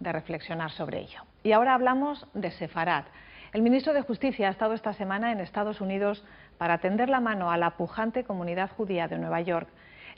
de reflexionar sobre ello. Y ahora hablamos de Sefarad. El ministro de Justicia ha estado esta semana en Estados Unidos para tender la mano a la pujante comunidad judía de Nueva York.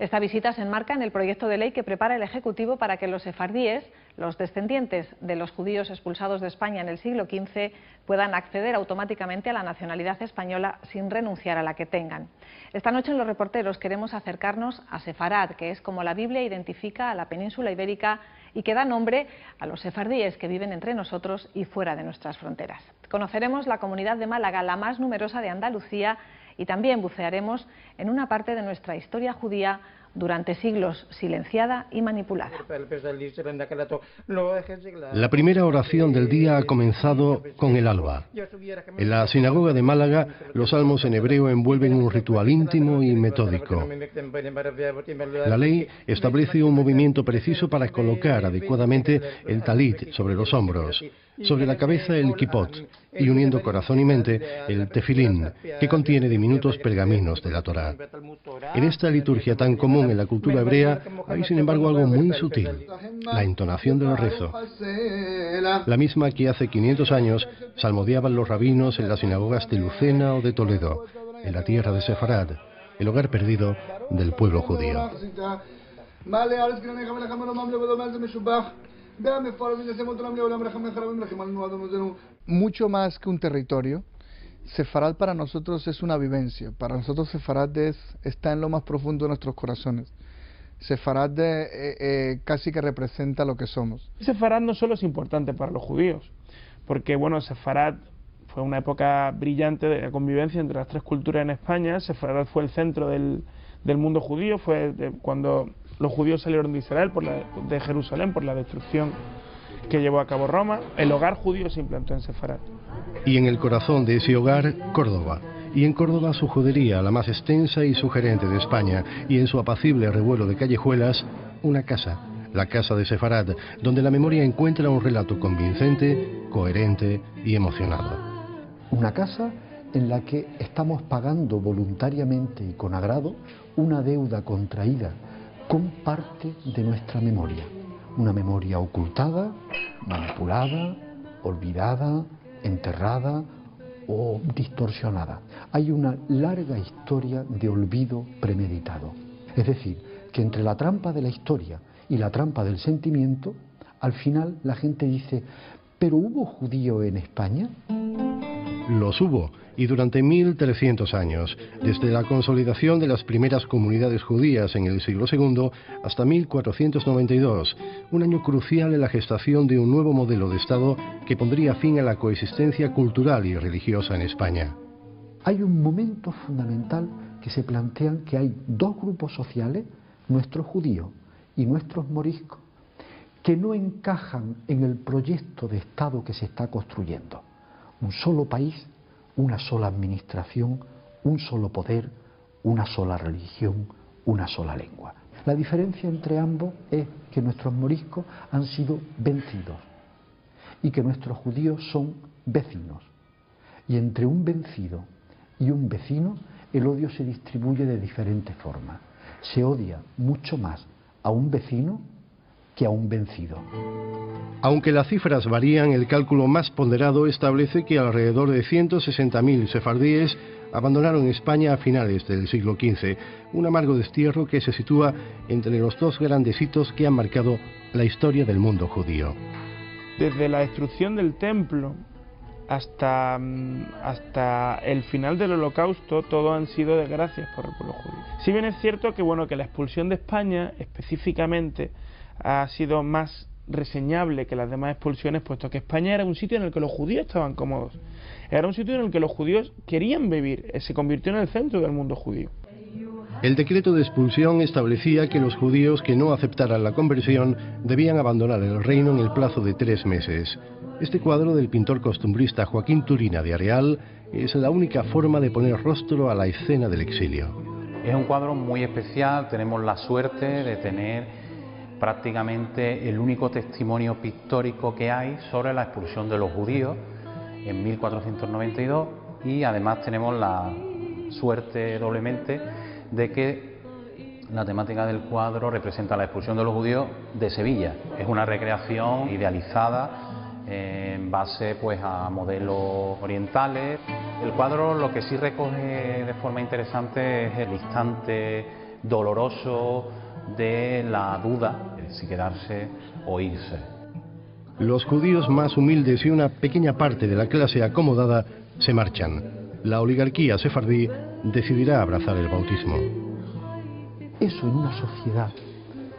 Esta visita se enmarca en el proyecto de ley que prepara el Ejecutivo para que los sefardíes, los descendientes de los judíos expulsados de España en el siglo XV, puedan acceder automáticamente a la nacionalidad española sin renunciar a la que tengan. Esta noche en Los Reporteros queremos acercarnos a Sefarad, que es como la Biblia identifica a la península ibérica y que da nombre a los sefardíes que viven entre nosotros y fuera de nuestras fronteras. Conoceremos la comunidad de Málaga, la más numerosa de Andalucía, y también bucearemos en una parte de nuestra historia judía durante siglos silenciada y manipulada. La primera oración del día ha comenzado con el alba. En la sinagoga de Málaga, los salmos en hebreo envuelven un ritual íntimo y metódico. La ley establece un movimiento preciso para colocar adecuadamente el talit sobre los hombros sobre la cabeza el kipot y uniendo corazón y mente el tefilín, que contiene diminutos pergaminos de la Torá. En esta liturgia tan común en la cultura hebrea hay sin embargo algo muy sutil, la entonación del rezo. La misma que hace 500 años salmodiaban los rabinos en las sinagogas de Lucena o de Toledo, en la tierra de Sefarad, el hogar perdido del pueblo judío. Mucho más que un territorio, Sefarad para nosotros es una vivencia. Para nosotros Sefarad está en lo más profundo de nuestros corazones. Sefarad eh, eh, casi que representa lo que somos. Sefarad no solo es importante para los judíos, porque bueno, Sefarad fue una época brillante de convivencia entre las tres culturas en España. Sefarad fue el centro del, del mundo judío, fue cuando los judíos salieron de Israel, de Jerusalén, por la destrucción que llevó a cabo Roma. El hogar judío se implantó en Sefarad. Y en el corazón de ese hogar, Córdoba. Y en Córdoba su judería, la más extensa y sugerente de España, y en su apacible revuelo de callejuelas, una casa, la casa de Sefarad, donde la memoria encuentra un relato convincente, coherente y emocionado. Una casa en la que estamos pagando voluntariamente y con agrado una deuda contraída con parte de nuestra memoria. Una memoria ocultada, manipulada, olvidada, enterrada o distorsionada. Hay una larga historia de olvido premeditado. Es decir, que entre la trampa de la historia y la trampa del sentimiento, al final la gente dice, ¿pero hubo judío en España? Los hubo, y durante 1300 años, desde la consolidación de las primeras comunidades judías en el siglo II hasta 1492, un año crucial en la gestación de un nuevo modelo de Estado que pondría fin a la coexistencia cultural y religiosa en España. Hay un momento fundamental que se plantean que hay dos grupos sociales, nuestros judíos y nuestros moriscos, que no encajan en el proyecto de Estado que se está construyendo un solo país, una sola administración, un solo poder, una sola religión, una sola lengua. La diferencia entre ambos es que nuestros moriscos han sido vencidos y que nuestros judíos son vecinos. Y entre un vencido y un vecino el odio se distribuye de diferentes formas. Se odia mucho más a un vecino que a un vencido. Aunque las cifras varían, el cálculo más ponderado establece que alrededor de 160.000 sefardíes abandonaron España a finales del siglo XV, un amargo destierro que se sitúa entre los dos grandes hitos que han marcado la historia del mundo judío. Desde la destrucción del templo hasta, mm, hasta el final del holocausto, todo han sido desgracias por el pueblo judío. Si bien es cierto que, bueno, que la expulsión de España específicamente ha sido más reseñable que las demás expulsiones, puesto que España era un sitio en el que los judíos estaban cómodos. Era un sitio en el que los judíos querían vivir, se convirtió en el centro del mundo judío. El decreto de expulsión establecía que los judíos que no aceptaran la conversión debían abandonar el reino en el plazo de tres meses. Este cuadro del pintor costumbrista Joaquín Turina de Areal es la única forma de poner rostro a la escena del exilio. Es un cuadro muy especial, tenemos la suerte de tener prácticamente el único testimonio pictórico que hay sobre la expulsión de los judíos en 1492 y además tenemos la suerte doblemente de que la temática del cuadro representa la expulsión de los judíos de Sevilla. Es una recreación idealizada en base pues a modelos orientales. El cuadro lo que sí recoge de forma interesante es el instante doloroso de la duda de si quedarse o irse. Los judíos más humildes y una pequeña parte de la clase acomodada se marchan. La oligarquía sefardí decidirá abrazar el bautismo. Eso en una sociedad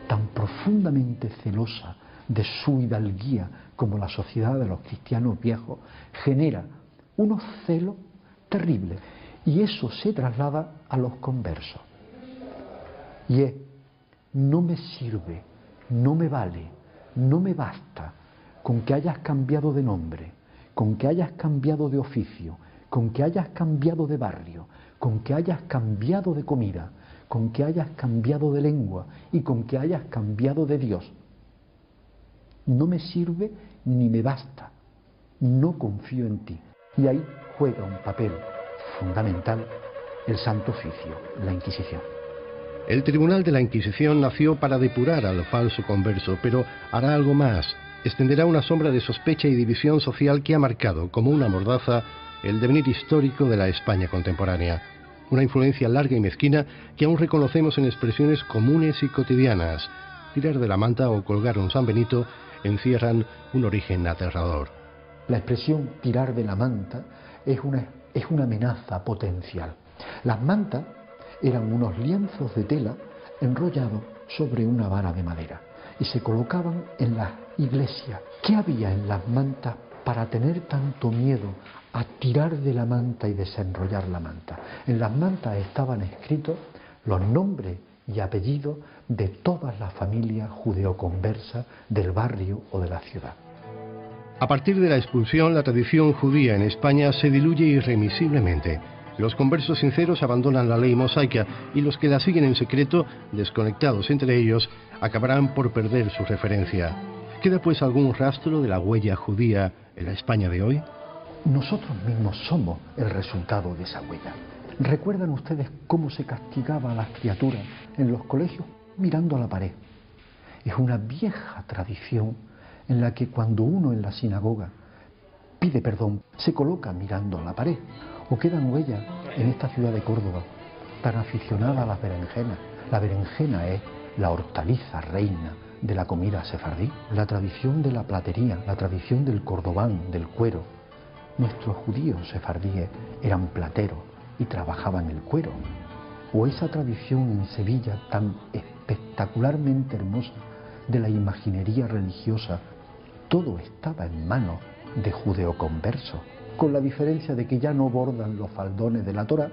tan profundamente celosa de su hidalguía como la sociedad de los cristianos viejos genera unos celos terribles y eso se traslada a los conversos. Y es, no me sirve, no me vale, no me basta con que hayas cambiado de nombre, con que hayas cambiado de oficio, con que hayas cambiado de barrio, con que hayas cambiado de comida, con que hayas cambiado de lengua y con que hayas cambiado de Dios. No me sirve ni me basta. No confío en ti. Y ahí juega un papel fundamental el Santo Oficio, la Inquisición. El Tribunal de la Inquisición nació para depurar al falso converso, pero hará algo más. Extenderá una sombra de sospecha y división social que ha marcado como una mordaza el devenir histórico de la España contemporánea. Una influencia larga y mezquina que aún reconocemos en expresiones comunes y cotidianas. Tirar de la manta o colgar un San Benito encierran un origen aterrador. La expresión tirar de la manta es una, amenaza potencial. Las mantas eran unos lienzos de tela enrollados sobre una vara de madera y se colocaban en las iglesias. ¿Qué había en las mantas para tener tanto miedo a tirar de la manta y desenrollar la manta. En las mantas estaban escritos los nombres y apellidos de todas las familias judeoconversas del barrio o de la ciudad. A partir de la expulsión, la tradición judía en España se diluye irremisiblemente. Los conversos sinceros abandonan la ley mosaica y los que la siguen en secreto, desconectados entre ellos, acabarán por perder su referencia. ¿Queda pues algún rastro de la huella judía en la España de hoy? Nosotros mismos somos el resultado de esa huella. ¿Recuerdan ustedes cómo se castigaba a las criaturas en los colegios? Mirando a la pared. Es una vieja tradición en la que cuando uno en la sinagoga pide perdón, se coloca mirando a la pared. O quedan huellas en esta ciudad de Córdoba, tan aficionada a las berenjenas. La berenjena es la hortaliza reina de la comida sefardí. La tradición de la platería, la tradición del cordobán, del cuero, nuestros judíos sefardíes eran plateros y trabajaban el cuero. O esa tradición en Sevilla tan espectacularmente hermosa de la imaginería religiosa, todo estaba en manos de judeoconversos, con la diferencia de que ya no bordan los faldones de la Torah,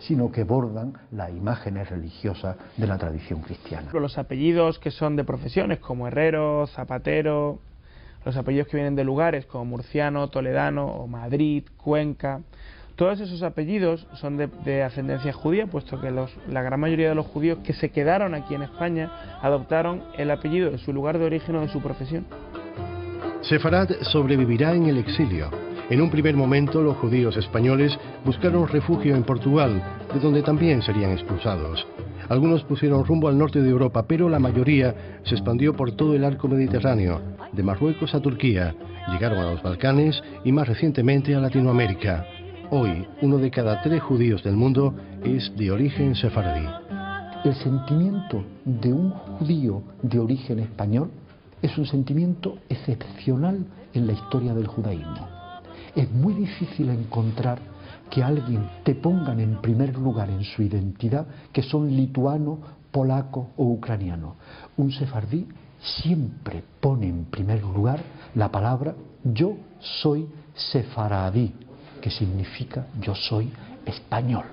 sino que bordan las imágenes religiosas de la tradición cristiana. Los apellidos que son de profesiones como herrero, zapatero, los apellidos que vienen de lugares como Murciano, Toledano o Madrid, Cuenca. Todos esos apellidos son de, ascendencia judía, puesto que la gran mayoría de los judíos que se quedaron aquí en España adoptaron el apellido de su lugar de origen o de su profesión. Sefarad sobrevivirá en el exilio. En un primer momento los judíos españoles buscaron refugio en Portugal, de donde también serían expulsados. Algunos pusieron rumbo al norte de Europa, pero la mayoría se expandió por todo el arco mediterráneo, de Marruecos a Turquía, llegaron a los Balcanes y más recientemente a Latinoamérica. Hoy, uno de cada tres judíos del mundo es de origen sefardí. El sentimiento de un judío de origen español es un sentimiento excepcional en la historia del judaísmo. Es muy difícil encontrar que alguien te pongan en primer lugar en su identidad que son lituano, polaco o ucraniano. Un sefardí siempre pone en primer lugar la palabra yo soy sefaradí, que significa yo soy español.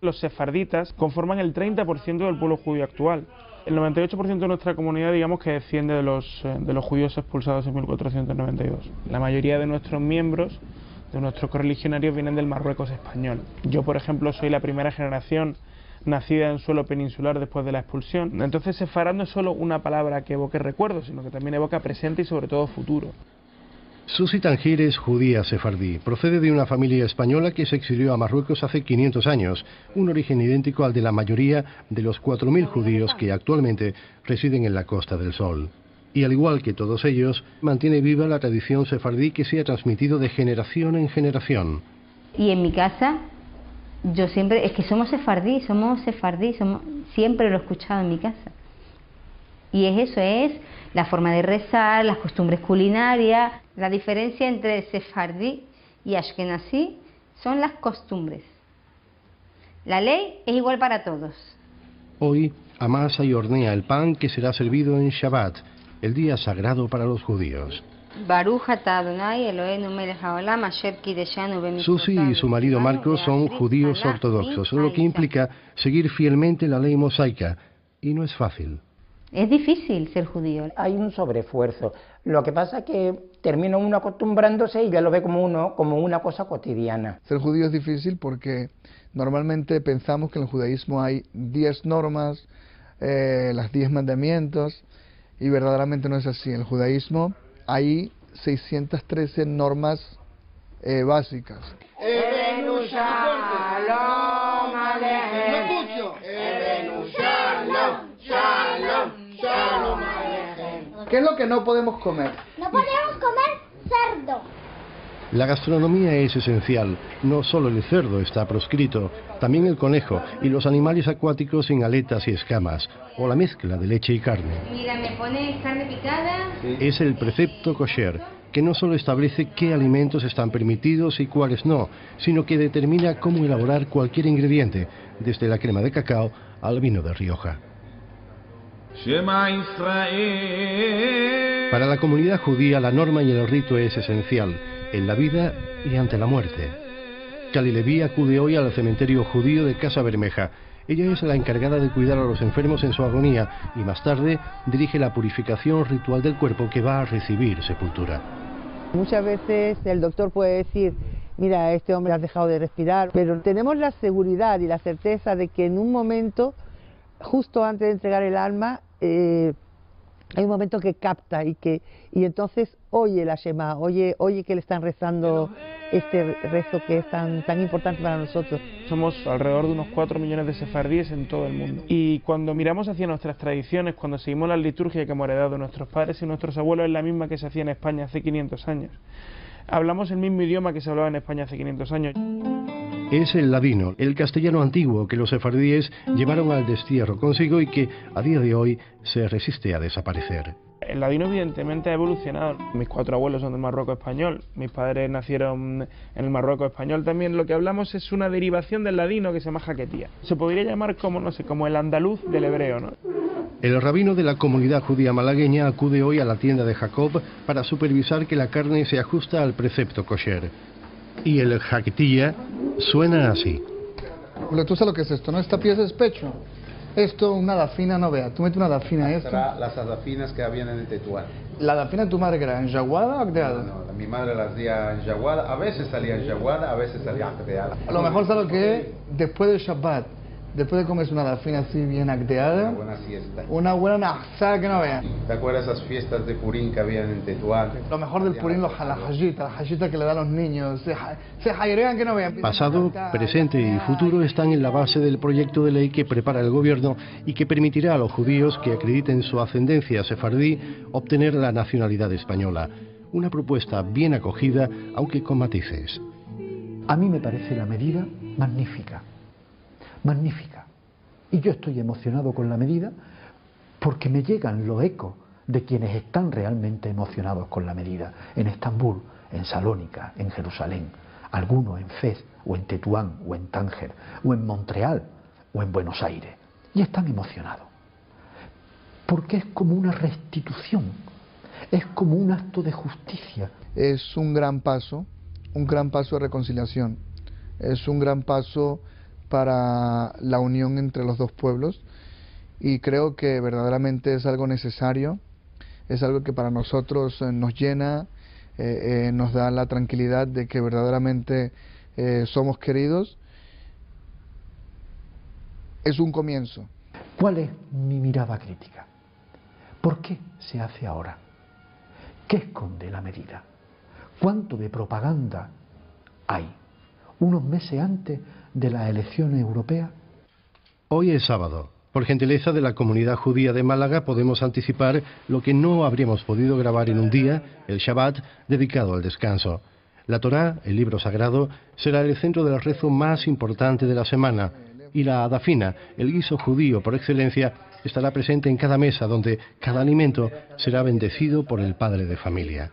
Los sefarditas conforman el 30% del pueblo judío actual. El 98% de nuestra comunidad digamos que desciende de los, eh, judíos expulsados en 1492. La mayoría de nuestros miembros de nuestros correligionarios vienen del Marruecos español. Yo, por ejemplo, soy la primera generación nacida en suelo peninsular después de la expulsión. Entonces, sefarad no es solo una palabra que evoque recuerdos, sino que también evoca presente y sobre todo futuro. Susi Tangir es judía sefardí. Procede de una familia española que se exilió a Marruecos hace 500 años, un origen idéntico al de la mayoría de los 4.000 judíos que actualmente residen en la Costa del Sol. Y al igual que todos ellos, mantiene viva la tradición sefardí que se ha transmitido de generación en generación. Y en mi casa, yo siempre, es que somos sefardí, somos sefardí, somos, siempre lo he escuchado en mi casa. Y es eso, es la forma de rezar, las costumbres culinarias. La diferencia entre sefardí y ashkenazí son las costumbres. La ley es igual para todos. Hoy amasa y hornea el pan que será servido en Shabbat, el día sagrado para los judíos. Susi y su marido Marcos son judíos ortodoxos, lo que implica seguir fielmente la ley mosaica, y no es fácil. Es difícil ser judío. Hay un sobreesfuerzo. Lo que pasa es que termina uno acostumbrándose y ya lo ve como uno como una cosa cotidiana. Ser judío es difícil porque normalmente pensamos que en el judaísmo hay 10 normas, eh, las 10 mandamientos, y verdaderamente no es así. En el judaísmo hay 613 normas eh, básicas. ¿Qué es lo que no podemos comer? No podemos comer cerdo. La gastronomía es esencial. No solo el cerdo está proscrito, también el conejo y los animales acuáticos sin aletas y escamas, o la mezcla de leche y carne. Mira, me pone carne picada. Es el precepto kosher, que no solo establece qué alimentos están permitidos y cuáles no, sino que determina cómo elaborar cualquier ingrediente, desde la crema de cacao al vino de Rioja. Para la comunidad judía la norma y el rito es esencial, en la vida y ante la muerte. Leví acude hoy al cementerio judío de Casa Bermeja. Ella es la encargada de cuidar a los enfermos en su agonía y más tarde dirige la purificación ritual del cuerpo que va a recibir sepultura. Muchas veces el doctor puede decir, mira, este hombre ha dejado de respirar, pero tenemos la seguridad y la certeza de que en un momento, justo antes de entregar el alma, eh, hay un momento que capta y que y entonces oye la Shema, oye, oye que le están rezando este rezo que es tan, tan importante para nosotros. Somos alrededor de unos 4 millones de sefardíes en todo el mundo. Y cuando miramos hacia nuestras tradiciones, cuando seguimos la liturgia que hemos heredado nuestros padres y nuestros abuelos, es la misma que se hacía en España hace 500 años. Hablamos el mismo idioma que se hablaba en España hace 500 años es el ladino, el castellano antiguo que los sefardíes llevaron al destierro consigo y que a día de hoy se resiste a desaparecer. El ladino evidentemente ha evolucionado. Mis cuatro abuelos son del Marruecos español, mis padres nacieron en el Marruecos español también. Lo que hablamos es una derivación del ladino que se llama jaquetía. Se podría llamar como, no sé, como el andaluz del hebreo, ¿no? El rabino de la comunidad judía malagueña acude hoy a la tienda de Jacob para supervisar que la carne se ajusta al precepto kosher. Y el jaquetilla Suena así. ¿Tú sabes lo que es esto? ¿No? Esta pieza es pecho. Esto, una dafina, no vea. Tú metes una dafina esto. las dafinas que habían en Tetuán. ¿La dafina de tu madre que era enjaguada o acdeada? No, mi madre las hacía enjaguada. A veces salía enjaguada, a veces salía acdeada. A lo mejor, ¿sabes lo que Después del Shabbat, Después de comerse una dafina así bien acteada. Una buena siesta. Una buena nazá que no vean. ¿Te acuerdas esas fiestas de Purín que habían en Tetuán? Lo mejor del Purín, los, la hajita, la hajita que le dan a los niños. Se, se jairean que no vean. Pasado, presente y futuro están en la base del proyecto de ley que prepara el gobierno y que permitirá a los judíos que acrediten su ascendencia sefardí obtener la nacionalidad española. Una propuesta bien acogida, aunque con matices. A mí me parece la medida magnífica magnífica. Y yo estoy emocionado con la medida porque me llegan los ecos de quienes están realmente emocionados con la medida. En Estambul, en Salónica, en Jerusalén, algunos en Fez, o en Tetuán, o en Tánger, o en Montreal, o en Buenos Aires. Y están emocionados. Porque es como una restitución, es como un acto de justicia. Es un gran paso, un gran paso de reconciliación, es un gran paso para la unión entre los dos pueblos y creo que verdaderamente es algo necesario, es algo que para nosotros eh, nos llena, eh, eh, nos da la tranquilidad de que verdaderamente somos queridos. Es un comienzo. ¿Cuál es mi mirada crítica? ¿Por qué se hace ahora? ¿Qué esconde la medida? ¿Cuánto de propaganda hay? Unos meses antes de las elecciones europeas. Hoy es sábado. Por gentileza de la comunidad judía de Málaga podemos anticipar lo que no habríamos podido grabar en un día, el Shabbat, dedicado al descanso. La Torá, el libro sagrado, será el centro del rezo más importante de la semana y la adafina, el guiso judío por excelencia, estará presente en cada mesa donde cada alimento será bendecido por el padre de familia.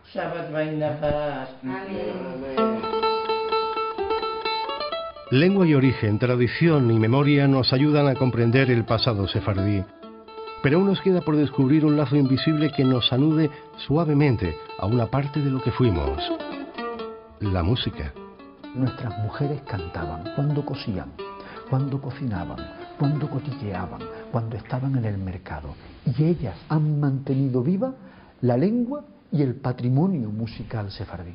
Lengua y origen, tradición y memoria nos ayudan a comprender el pasado sefardí. Pero aún nos queda por descubrir un lazo invisible que nos anude suavemente a una parte de lo que fuimos. La música. Nuestras mujeres cantaban cuando cosían, cuando cocinaban, cuando cotilleaban, cuando estaban en el mercado. Y ellas han mantenido viva la lengua y el patrimonio musical sefardí.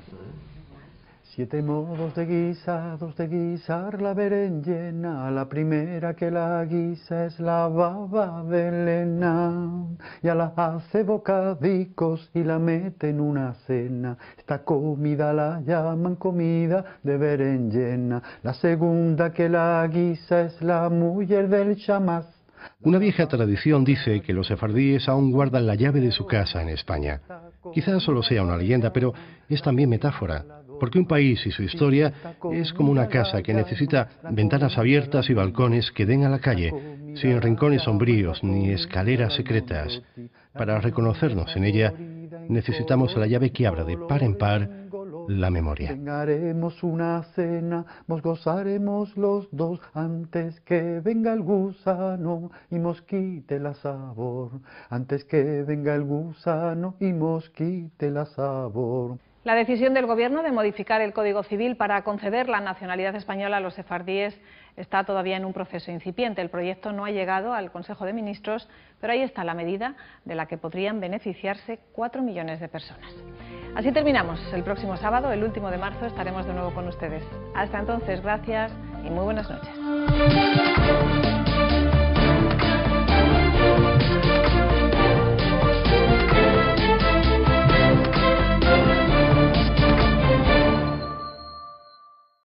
Siete modos de guisados de guisar la berenjena. La primera que la guisa es la baba de lena. Ya la hace bocadicos y la mete en una cena. Esta comida la llaman comida de berenjena. La segunda que la guisa es la mujer del chamás. Una vieja tradición dice que los sefardíes aún guardan la llave de su casa en España. Quizás solo sea una leyenda, pero es también metáfora, porque un país y su historia es como una casa que necesita ventanas abiertas y balcones que den a la calle, sin rincones sombríos ni escaleras secretas. Para reconocernos en ella, necesitamos la llave que abra de par en par la memoria. Una cena, nos gozaremos los dos antes que venga el gusano y mosquite la sabor. Antes que venga el gusano y mosquite la sabor. La decisión del Gobierno de modificar el Código Civil para conceder la nacionalidad española a los sefardíes está todavía en un proceso incipiente. El proyecto no ha llegado al Consejo de Ministros, pero ahí está la medida de la que podrían beneficiarse cuatro millones de personas. Así terminamos. El próximo sábado, el último de marzo, estaremos de nuevo con ustedes. Hasta entonces, gracias y muy buenas noches.